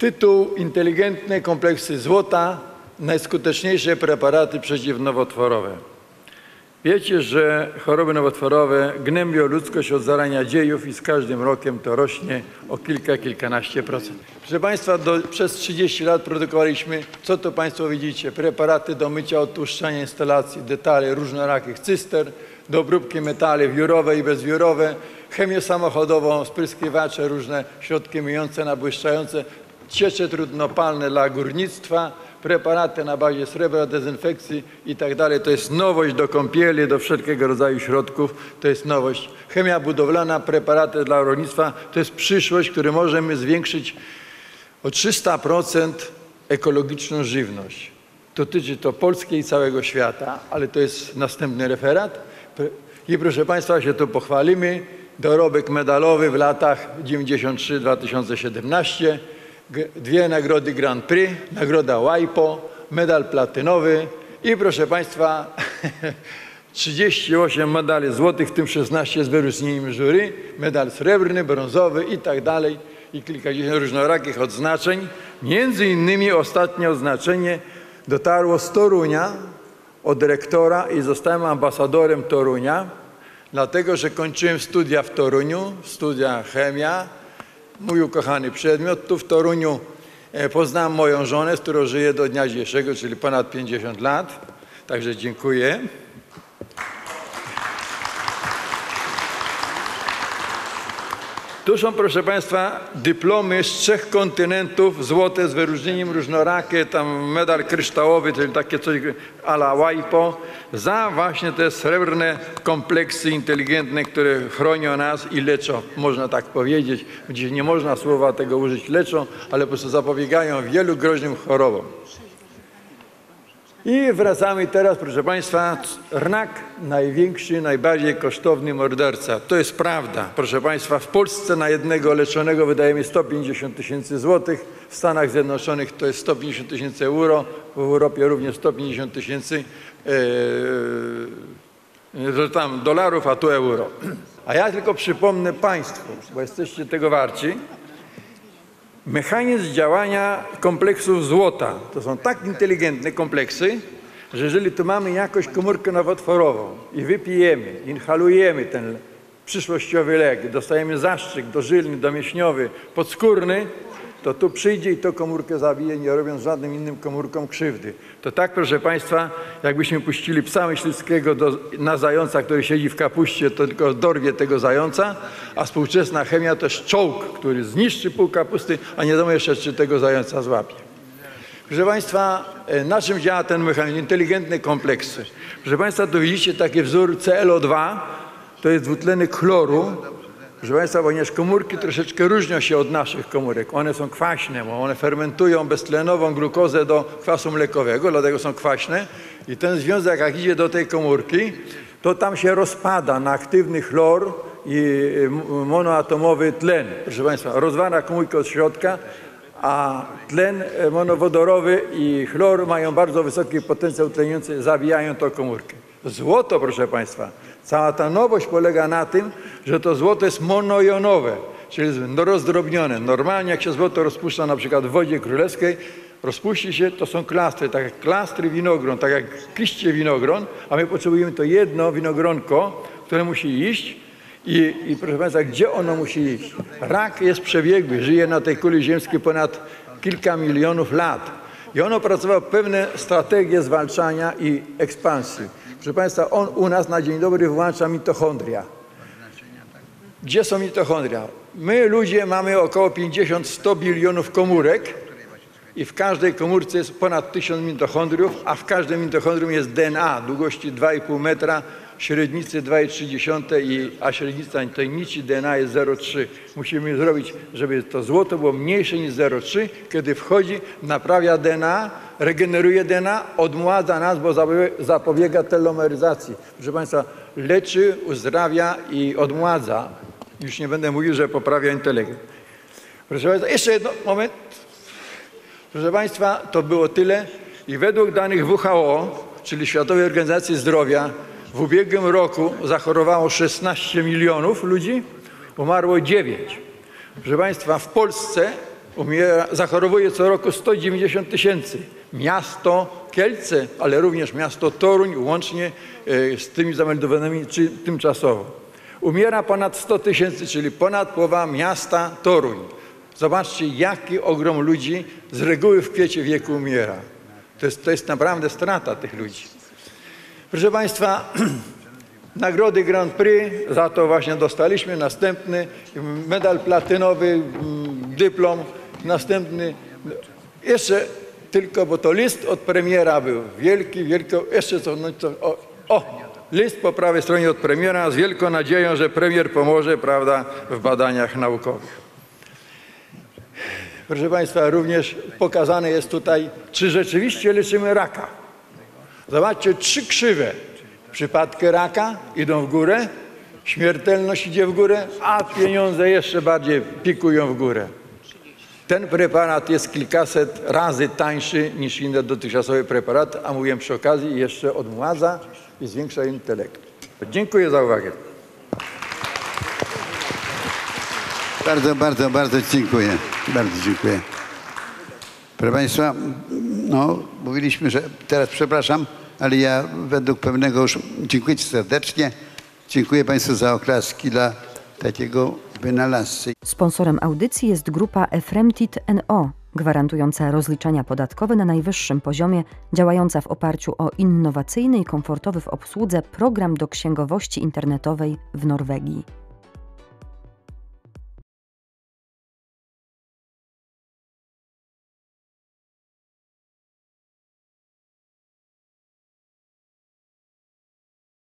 Tytuł Inteligentne kompleksy złota, najskuteczniejsze preparaty przeciwnowotworowe. Wiecie, że choroby nowotworowe gnębią ludzkość od zarania dziejów i z każdym rokiem to rośnie o kilka, kilkanaście procent. Proszę Państwa, do, przez 30 lat produkowaliśmy, co to Państwo widzicie, preparaty do mycia, odtłuszczania instalacji, detale różnorakich cyster, do obróbki metali wiórowe i bezwiórowe, chemię samochodową, spryskiwacze, różne środki myjące, nabłyszczające, ciecze trudnopalne dla górnictwa, preparaty na bazie srebra, dezynfekcji i tak dalej. To jest nowość do kąpieli, do wszelkiego rodzaju środków. To jest nowość. Chemia budowlana, preparaty dla rolnictwa to jest przyszłość, którą możemy zwiększyć o 300% ekologiczną żywność. Dotyczy to Polski i całego świata, ale to jest następny referat. I proszę Państwa, się tu pochwalimy. Dorobek medalowy w latach 93-2017 G- dwie nagrody Grand Prix, nagroda WIPO, medal platynowy i proszę Państwa 38 medali złotych, w tym 16 z wyróżnieniem jury, medal srebrny, brązowy i tak dalej i kilkadziesiąt różnorakich odznaczeń. Między innymi ostatnie odznaczenie dotarło z Torunia od rektora i zostałem ambasadorem Torunia, dlatego że kończyłem studia w Toruniu, studia chemia, mój ukochany przedmiot. Tu w Toruniu e, poznałem moją żonę, z którą żyję do dnia dzisiejszego, czyli ponad 50 lat. Także dziękuję. Tu są, proszę Państwa, dyplomy z trzech kontynentów, złote z wyróżnieniem różnorakie, tam medal kryształowy, czyli takie coś a la WIPO, za właśnie te srebrne kompleksy inteligentne, które chronią nas i leczą, można tak powiedzieć. Dziś nie można słowa tego użyć, leczą, ale po prostu zapobiegają wielu groźnym chorobom. I wracamy teraz, proszę Państwa, RNAK, największy, najbardziej kosztowny morderca. To jest prawda. Proszę Państwa, w Polsce na jednego leczonego wydajemy 150 tysięcy złotych, w Stanach Zjednoczonych to jest 150 tysięcy euro, w Europie również 150 tysięcy e, tam dolarów, a tu euro. A ja tylko przypomnę Państwu, bo jesteście tego warci, Mechanizm działania kompleksów złota. To są tak inteligentne kompleksy, że jeżeli tu mamy jakąś komórkę nowotworową i wypijemy, inhalujemy ten przyszłościowy lek, dostajemy zastrzyk dożylny, domięśniowy, podskórny, to tu przyjdzie i to komórkę zabije, nie robiąc żadnym innym komórkom krzywdy. To tak, proszę Państwa, jakbyśmy puścili psa myśliwskiego do, na zająca, który siedzi w kapuście, to tylko dorwie tego zająca, a współczesna chemia to jest czołg, który zniszczy pół kapusty, a nie wiadomo jeszcze, czy tego zająca złapie. Proszę Państwa, e, na czym działa ten mechanizm? Inteligentne kompleksy. Proszę Państwa, tu widzicie taki wzór ClO2, to jest dwutlenek chloru. Proszę Państwa, ponieważ komórki troszeczkę różnią się od naszych komórek. One są kwaśne, bo one fermentują beztlenową glukozę do kwasu mlekowego, dlatego są kwaśne. I ten związek, jak idzie do tej komórki, to tam się rozpada na aktywny chlor i y, monoatomowy tlen. Proszę Państwa, rozwala komórkę od środka, a tlen e, monowodorowy i chlor mają bardzo wysoki potencjał tleniący, zabijają tą komórkę. Złoto, proszę Państwa, cała ta nowość polega na tym, że to złoto jest monojonowe, czyli rozdrobnione. Normalnie jak się złoto rozpuszcza na przykład w wodzie królewskiej, rozpuści się, to są klastry, tak jak klastry winogron, tak jak liście winogron, a my potrzebujemy to jedno winogronko, które musi iść i, I proszę Państwa, gdzie ono musi iść? Rak jest przebiegły, żyje na tej kuli ziemskiej ponad kilka milionów lat. I on opracował pewne strategie zwalczania i ekspansji. Proszę Państwa, on u nas na dzień dobry włącza mitochondria. Gdzie są mitochondria? My ludzie mamy około 50-100 bilionów komórek i w każdej komórce jest ponad 1000 mitochondriów, a w każdym mitochondrium jest DNA długości 2,5 metra, średnicy 2,3, i- a średnica tej nici DNA jest 0,3. Musimy zrobić, żeby to złoto było mniejsze niż 0,3. Kiedy wchodzi, naprawia DNA, regeneruje DNA, odmładza nas, bo zapobiega telomeryzacji. Proszę Państwa, leczy, uzdrawia i odmładza. Już nie będę mówił, że poprawia intelekt. Proszę Państwa, jeszcze jedno, moment. Proszę Państwa, to było tyle i według danych WHO, czyli Światowej Organizacji Zdrowia, w ubiegłym roku zachorowało 16 milionów ludzi, umarło 9. Proszę Państwa, w Polsce umiera, zachorowuje co roku 190 tysięcy. Miasto Kielce, ale również miasto Toruń, łącznie e, z tymi zameldowanymi czy, tymczasowo. Umiera ponad 100 tysięcy, czyli ponad połowa miasta Toruń. Zobaczcie, jaki ogrom ludzi z reguły w kwiecie wieku umiera. To jest, to jest naprawdę strata tych ludzi. Proszę Państwa, nagrody Grand Prix, za to właśnie dostaliśmy następny medal platynowy, dyplom, następny. Jeszcze tylko, bo to list od premiera był wielki, wielko, jeszcze co, no, co o, o, list po prawej stronie od premiera z wielką nadzieją, że premier pomoże, prawda, w badaniach naukowych. Proszę Państwa, również pokazane jest tutaj, czy rzeczywiście leczymy raka. Zobaczcie, trzy krzywe. Przypadki raka idą w górę, śmiertelność idzie w górę, a pieniądze jeszcze bardziej pikują w górę. Ten preparat jest kilkaset razy tańszy niż inne dotychczasowe preparaty, a mówiłem przy okazji jeszcze odmładza i zwiększa intelekt. Dziękuję za uwagę. Bardzo, bardzo, bardzo dziękuję. Bardzo dziękuję. Proszę Państwa, no, mówiliśmy, że teraz przepraszam, ale ja według pewnego już dziękuję Ci serdecznie. Dziękuję Państwu za oklaski dla takiego wynalazcy. Sponsorem audycji jest grupa Efremtit NO, gwarantująca rozliczenia podatkowe na najwyższym poziomie, działająca w oparciu o innowacyjny i komfortowy w obsłudze program do księgowości internetowej w Norwegii.